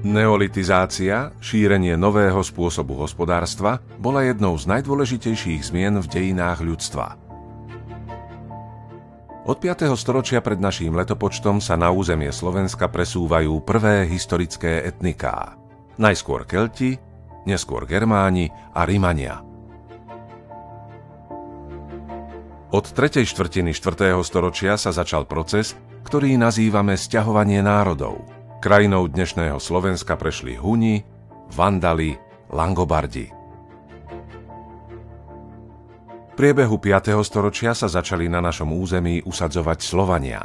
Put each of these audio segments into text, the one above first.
Neolitizácia, šírenie nového spôsobu hospodárstva, bola jednou z najdôležitejších zmien v dejinách ľudstva. Od 5. storočia pred naším letopočtom sa na územie Slovenska presúvajú prvé historické etniká. Najskôr Kelti, neskôr Germáni a Rimania. Od 3. štvrtiny 4. storočia sa začal proces, ktorý nazývame sťahovanie národov – Krajinou dnešného Slovenska prešli Huni, Vandali, Langobardi. V priebehu 5. storočia sa začali na našom území usadzovať Slovania.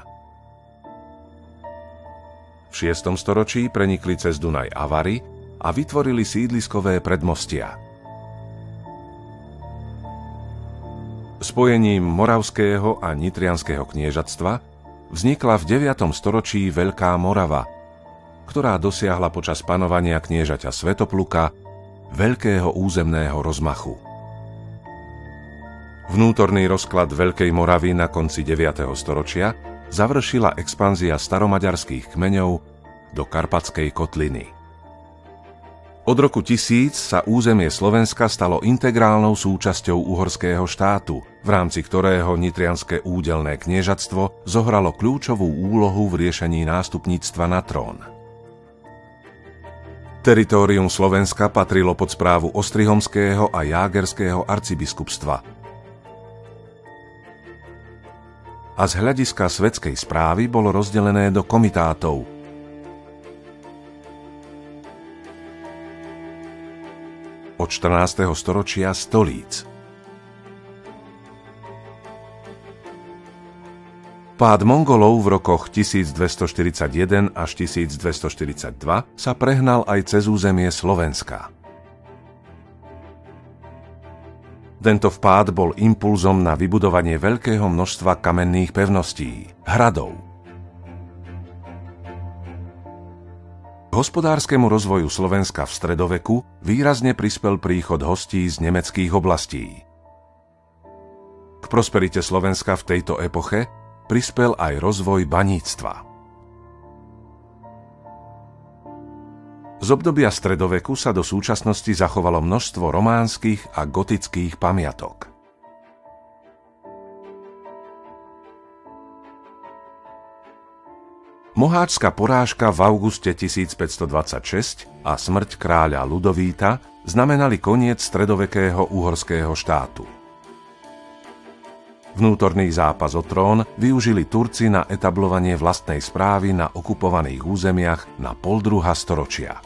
V 6. storočí prenikli cez Dunaj Avary a vytvorili sídliskové predmostia. Spojením Moravského a Nitrianského kniežatstva vznikla v 9. storočí Veľká Morava – ktorá dosiahla počas panovania kniežaťa Svetopluka veľkého územného rozmachu. Vnútorný rozklad Veľkej Moravy na konci 9. storočia završila expanzia staromaďarských kmeňov do Karpatskej kotliny. Od roku 1000 sa územie Slovenska stalo integrálnou súčasťou uhorského štátu, v rámci ktorého Nitrianské údelné kniežatstvo zohralo kľúčovú úlohu v riešení nástupníctva na trón. Teritórium Slovenska patrilo pod správu Ostrihomského a Jágerského arcibiskupstva. A z hľadiska svetskej správy bolo rozdelené do komitátov. Od 14. storočia stolíc – Pád Mongolov v rokoch 1241 až 1242 sa prehnal aj cez územie Slovenska. Tento vpád bol impulzom na vybudovanie veľkého množstva kamenných pevností, hradov. K hospodárskemu rozvoju Slovenska v stredoveku výrazne prispel príchod hostí z nemeckých oblastí. K prosperite Slovenska v tejto epoche prispel aj rozvoj baníctva. Z obdobia stredoveku sa do súčasnosti zachovalo množstvo románskych a gotických pamiatok. Moháčská porážka v auguste 1526 a smrť kráľa Ludovíta znamenali koniec stredovekého uhorského štátu. Vnútorný zápas o trón využili Turci na etablovanie vlastnej správy na okupovaných územiach na poldruha storočia.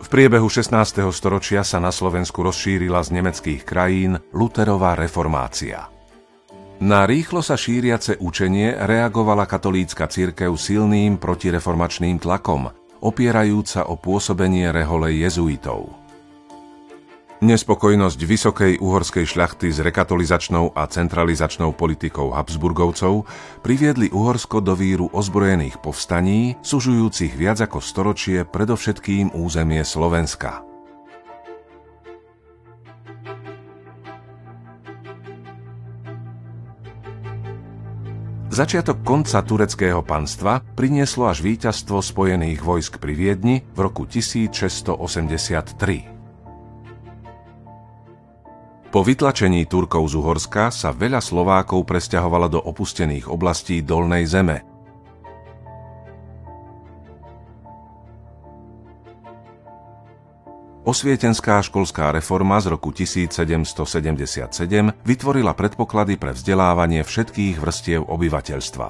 V priebehu 16. storočia sa na Slovensku rozšírila z nemeckých krajín Luterová reformácia. Na rýchlo sa šíriace učenie reagovala katolícka církev silným protireformačným tlakom, opierajúca o pôsobenie rehole jezuitov – Nespokojnosť vysokej uhorskej šľachty s rekatolizačnou a centralizačnou politikou Habsburgovcov priviedli Uhorsko do víru ozbrojených povstaní, sužujúcich viac ako storočie predovšetkým územie Slovenska. Začiatok konca tureckého panstva prinieslo až víťazstvo spojených vojsk pri Viedni v roku 1683. Po vytlačení Turkov z Uhorska sa veľa Slovákov presťahovalo do opustených oblastí Dolnej zeme. Osvietenská školská reforma z roku 1777 vytvorila predpoklady pre vzdelávanie všetkých vrstiev obyvateľstva.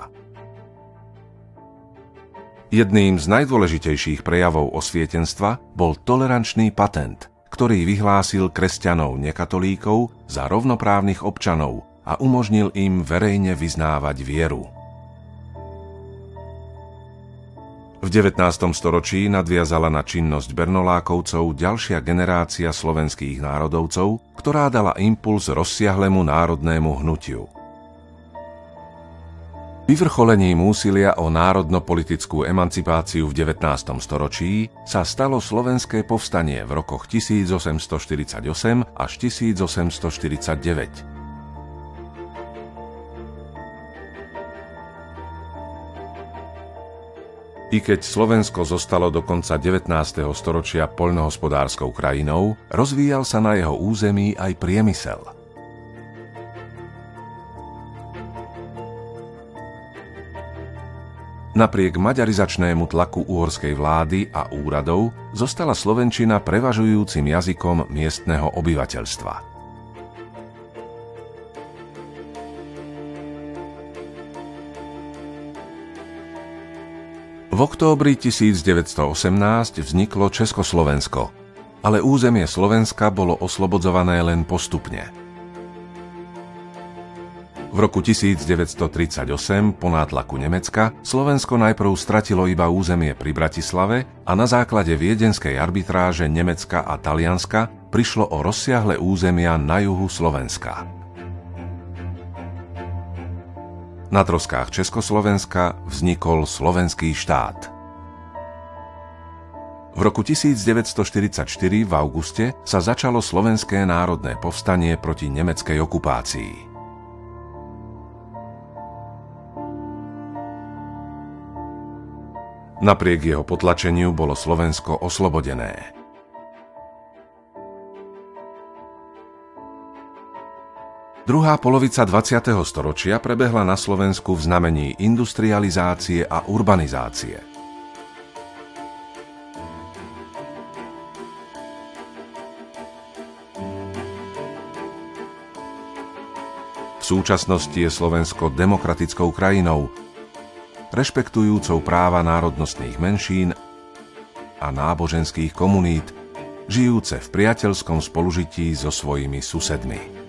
Jedným z najdôležitejších prejavov osvietenstva bol tolerančný patent – ktorý vyhlásil kresťanov nekatolíkov za rovnoprávnych občanov a umožnil im verejne vyznávať vieru. V 19. storočí nadviazala na činnosť Bernolákovcov ďalšia generácia slovenských národovcov, ktorá dala impuls rozsiahlemu národnému hnutiu – Vyvrcholením úsilia o národno-politickú emancipáciu v 19. storočí sa stalo slovenské povstanie v rokoch 1848 až 1849. I keď Slovensko zostalo do konca 19. storočia poľnohospodárskou krajinou, rozvíjal sa na jeho území aj priemysel. Napriek maďarizačnému tlaku uhorskej vlády a úradov zostala slovenčina prevažujúcim jazykom miestneho obyvateľstva. V októbri 1918 vzniklo Československo, ale územie Slovenska bolo oslobodzované len postupne. V roku 1938 po nátlaku Nemecka Slovensko najprv stratilo iba územie pri Bratislave a na základe viedenskej arbitráže Nemecka a Talianska prišlo o rozsiahle územia na juhu Slovenska. Na troskách Československa vznikol slovenský štát. V roku 1944 v auguste sa začalo Slovenské národné povstanie proti nemeckej okupácii. Napriek jeho potlačeniu bolo Slovensko oslobodené. Druhá polovica 20. storočia prebehla na Slovensku v znamení industrializácie a urbanizácie. V súčasnosti je Slovensko demokratickou krajinou, rešpektujúcou práva národnostných menšín a náboženských komunít, žijúce v priateľskom spolužití so svojimi susedmi.